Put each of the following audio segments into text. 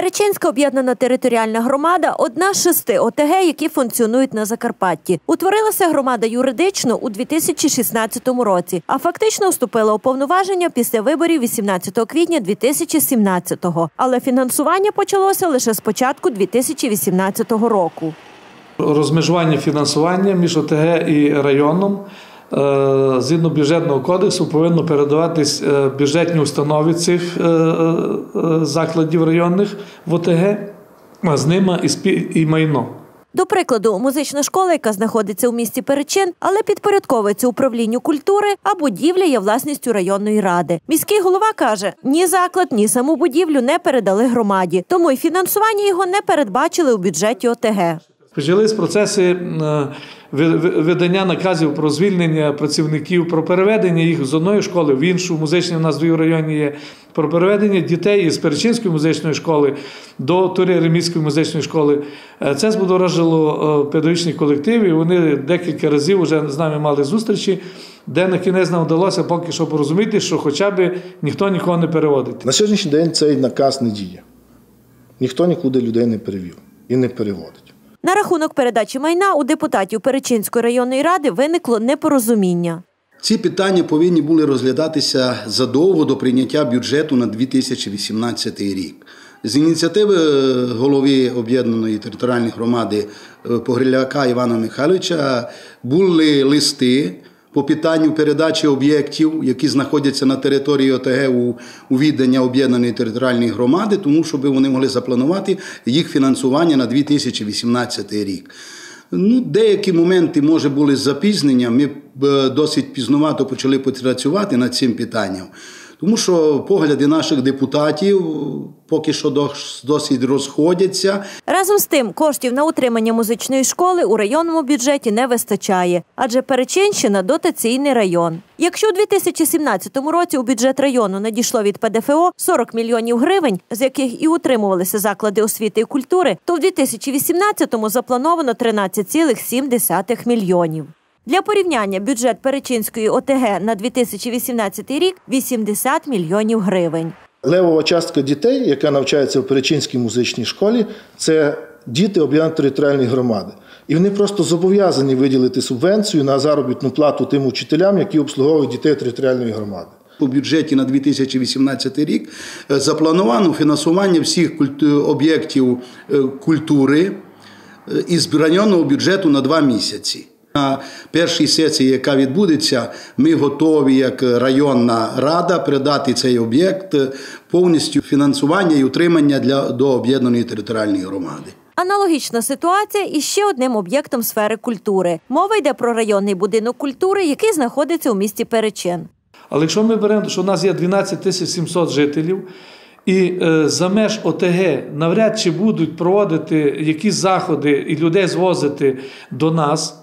Перечинська об'єднана територіальна громада одна з шести ОТГ, які функціонують на Закарпатті. Утворилася громада юридично у 2016 році, а фактично вступила у повноваження після виборів 18 квітня 2017-го. Але фінансування почалося лише з початку 2018 року. Розмежування фінансування між ОТГ і районом згідно бюджетного кодексу повинно передаватись е, бюджетні установи цих е, е, закладів районних в ОТГ, а з ними і, і майно. До прикладу, музична школа, яка знаходиться у місті Перечин, але підпорядковується управлінню культури, а будівля є власністю районної ради. Міський голова каже: ні заклад, ні саму будівлю не передали громаді, тому й фінансування його не передбачили у бюджеті ОТГ. Почались процеси е, ви- ви- видання наказів про звільнення працівників, про переведення їх з одної школи в іншу. Музичні в нас в районі є. Про переведення дітей із Перечинської музичної школи до Тури Реміської музичної школи. Е, Це збудоражило е, педагогічний колектив, і вони декілька разів вже з нами мали зустрічі, де на кінець нам вдалося поки що порозуміти, що хоча б ніхто нікого не переводить. На сьогоднішній день цей наказ не діє. Ніхто нікуди людей не перевів і не переводить. На рахунок передачі майна у депутатів Перечинської районної ради виникло непорозуміння. Ці питання повинні були розглядатися задовго до прийняття бюджету на 2018 рік. З ініціативи е, голови об'єднаної територіальної громади е, Погриляка Івана Михайловича були листи по питанню передачі об'єктів, які знаходяться на території ОТГ у, у віддання об'єднаної територіальної громади, тому щоб вони могли запланувати їх фінансування на 2018 рік. Ну, деякі моменти, може, були запізнення. Ми е, досить пізнувато почали працювати над цим питанням. Тому що погляди наших депутатів поки що дос- досить розходяться. Разом з тим, коштів на утримання музичної школи у районному бюджеті не вистачає, адже Перечинщина дотаційний район. Якщо у 2017 році у бюджет району надійшло від ПДФО 40 мільйонів гривень, з яких і утримувалися заклади освіти і культури, то в 2018-му заплановано 13,7 мільйонів. Для порівняння бюджет Перечинської ОТГ на 2018 рік 80 мільйонів гривень. Левова частка дітей, яка навчається в Перечинській музичній школі, це діти об'єднаної територіальної громади. І вони просто зобов'язані виділити субвенцію на заробітну плату тим учителям, які обслуговують дітей територіальної громади. У бюджеті на 2018 рік е, заплановано фінансування всіх об'єктів е, культури е, із районного бюджету на два місяці. На першій сесії, яка відбудеться, ми готові як районна рада передати цей об'єкт повністю фінансування і утримання для до об'єднаної територіальної громади. Аналогічна ситуація із ще одним об'єктом сфери культури. Мова йде про районний будинок культури, який знаходиться у місті Перечин. Але якщо ми беремо, що у нас є 12 тисяч 700 жителів, і е, за меж ОТГ навряд чи будуть проводити якісь заходи і людей звозити до нас,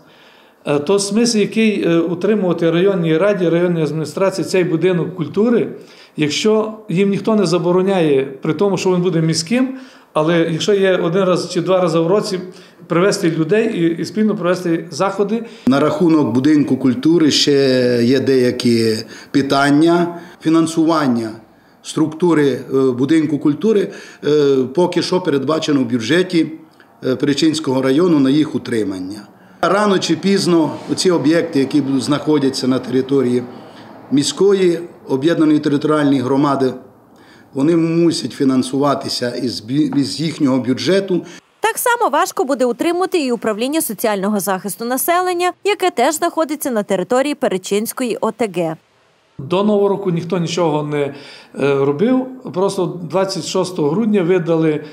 то смисл, який е, утримувати районній раді, районній адміністрації цей будинок культури, якщо їм ніхто не забороняє, при тому, що він буде міським, але якщо є один раз чи два рази в році привезти людей і, і спільно провести заходи, На рахунок будинку культури ще є деякі питання фінансування структури е, будинку культури е, поки що передбачено в бюджеті е, Перечинського району на їх утримання. Рано чи пізно ці об'єкти, які знаходяться на території міської об'єднаної територіальної громади, вони мусять фінансуватися із із їхнього бюджету. Так само важко буде утримати і управління соціального захисту населення, яке теж знаходиться на території Перечинської ОТГ. До нового року ніхто нічого не е, робив. Просто 26 грудня видали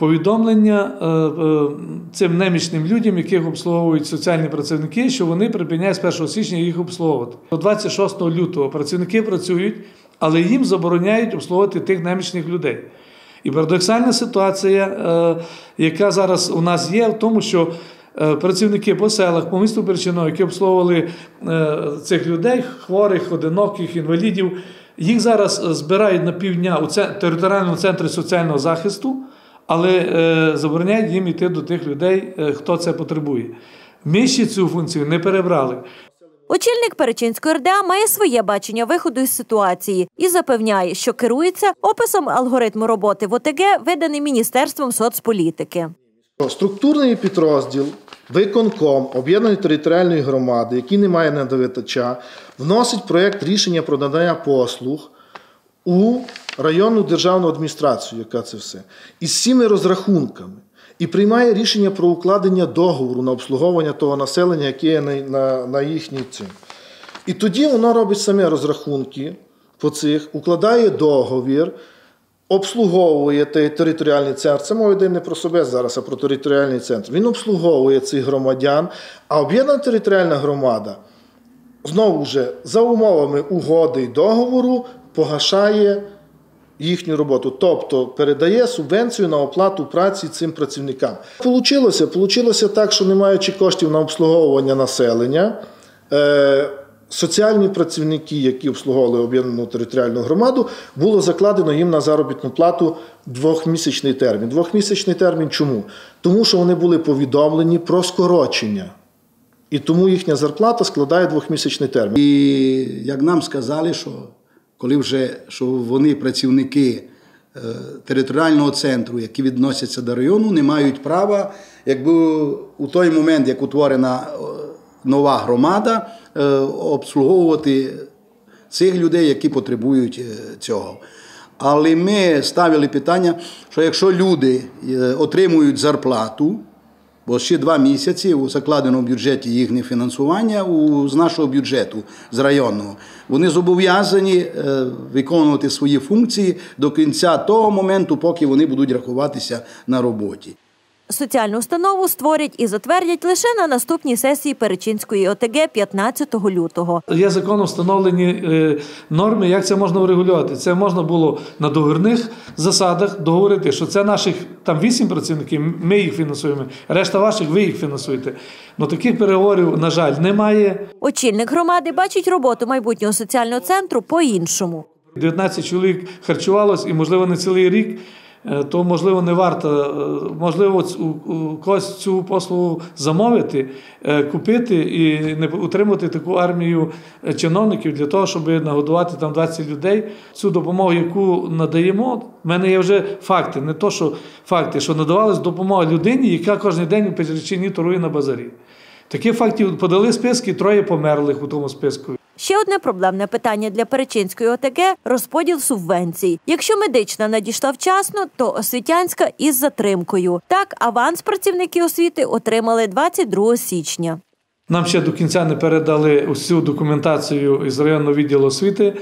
повідомлення е, е, цим немічним людям, яких обслуговують соціальні працівники, що вони припиняють з 1 січня їх обслуговувати. До 26 лютого працівники працюють, але їм забороняють обслуговувати тих немічних людей. І парадоксальна ситуація, е, яка зараз у нас є, в тому, що працівники по селах, по місту Перчино, які обслуговували цих людей, хворих, одиноких, інвалідів, їх зараз збирають на півдня у територіальному центрі соціального захисту, але е, забороняють їм йти до тих людей, е, хто це потребує. Ми ще цю функцію не перебрали. Очільник Перечинської РДА має своє бачення виходу із ситуації і запевняє, що керується описом алгоритму роботи в ОТГ, виданий Міністерством соцполітики. Структурний підрозділ, виконком об'єднаної територіальної громади, який не має надавитача, вносить проєкт рішення про надання послуг у районну державну адміністрацію, яка це все, із всіми розрахунками. І приймає рішення про укладення договору на обслуговування того населення, яке є на, на, на їхній цим. І тоді воно робить самі розрахунки по цих, укладає договір, обслуговує той територіальний центр. Це мова йде не про себе зараз, а про територіальний центр. Він обслуговує цих громадян, а об'єднана територіальна громада знову ж за умовами угоди й договору погашає їхню роботу, тобто передає субвенцію на оплату праці цим працівникам. Получилося, Получилося так, що не маючи коштів на обслуговування населення. Е, Соціальні працівники, які обслуговували об'єднану територіальну громаду, було закладено їм на заробітну плату двохмісячний термін. Двохмісячний термін чому? Тому що вони були повідомлені про скорочення. І тому їхня зарплата складає двохмісячний термін. І як нам сказали, що коли вже що вони працівники е, територіального центру, які відносяться до району, не мають права, якби у той момент, як утворена е, нова громада, е, обслуговувати цих людей, які потребують цього. Але ми ставили питання, що якщо люди отримують зарплату, бо ще два місяці у закладеному бюджеті їхнє фінансування у, з нашого бюджету, з районного, вони зобов'язані е, виконувати свої функції до кінця того моменту, поки вони будуть рахуватися на роботі. Соціальну установу створять і затвердять лише на наступній сесії Перечинської ОТГ 15 лютого. Є законом встановлені е, норми, як це можна врегулювати. Це можна було на договірних засадах договорити, що це наших там вісім працівників, ми їх фінансуємо, решта ваших ви їх фінансуєте. Ну таких переговорів, на жаль, немає. Очільник громади бачить роботу майбутнього соціального центру по-іншому. 19 чоловік харчувалось, і, можливо, не цілий рік, то можливо не варто, е, можливо, у- когось цю послугу замовити, е, купити і не утримувати таку армію е, чиновників для того, щоб нагодувати там 20 людей. Цю допомогу, яку надаємо, в мене є вже факти, не то, що факти, що надавалась допомога людині, яка кожен день у Печерчині торує на базарі. Таких фактів подали списки, троє померлих у тому списку. Ще одне проблемне питання для Перечинської ОТГ – розподіл субвенцій. Якщо медична надійшла вчасно, то освітянська із затримкою. Так, аванс працівники освіти отримали 22 січня. Нам ще до кінця не передали усю документацію із районного відділу освіти,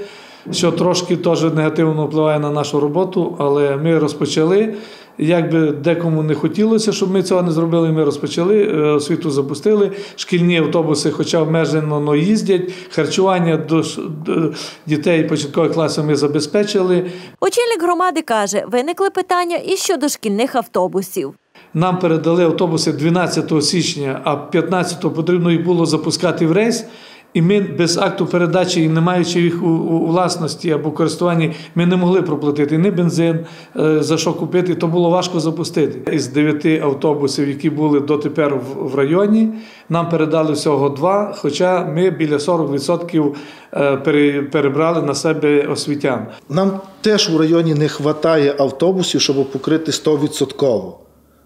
що трошки теж негативно впливає на нашу роботу, але ми розпочали. Як би декому не хотілося, щоб ми цього не зробили, ми розпочали, е, освіту запустили. Шкільні автобуси, хоча обмежено, но їздять. Харчування до, до дітей початкових класів ми забезпечили. Очільник громади каже, виникли питання і щодо шкільних автобусів. Нам передали автобуси 12 січня, а 15 потрібно їх було запускати в рейс. І ми без акту передачі, і не маючи їх у, у- власності або користуванні, ми не могли проплатити ні бензин, е, за що купити, то було важко запустити. Із дев'яти автобусів, які були дотепер в, районі, нам передали всього два, хоча ми біля 40% е, перебрали на себе освітян. Нам теж у районі не вистачає автобусів, щоб покрити 100%.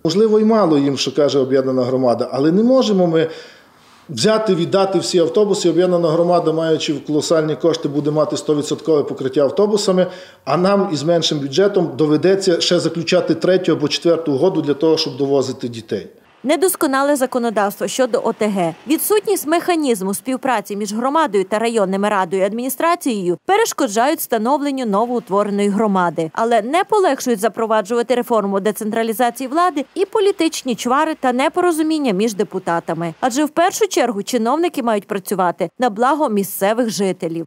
Можливо, і мало їм, що каже об'єднана громада, але не можемо ми взяти, віддати всі автобуси. Об'єднана громада, маючи колосальні кошти, буде мати 100% покриття автобусами, а нам із меншим бюджетом доведеться ще заключати третю або четверту угоду для того, щоб довозити дітей. Недосконале законодавство щодо ОТГ, відсутність механізму співпраці між громадою та районними радою адміністрацією перешкоджають встановленню новоутвореної громади, але не полегшують запроваджувати реформу децентралізації влади і політичні чвари та непорозуміння між депутатами. Адже в першу чергу чиновники мають працювати на благо місцевих жителів.